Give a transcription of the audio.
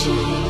G.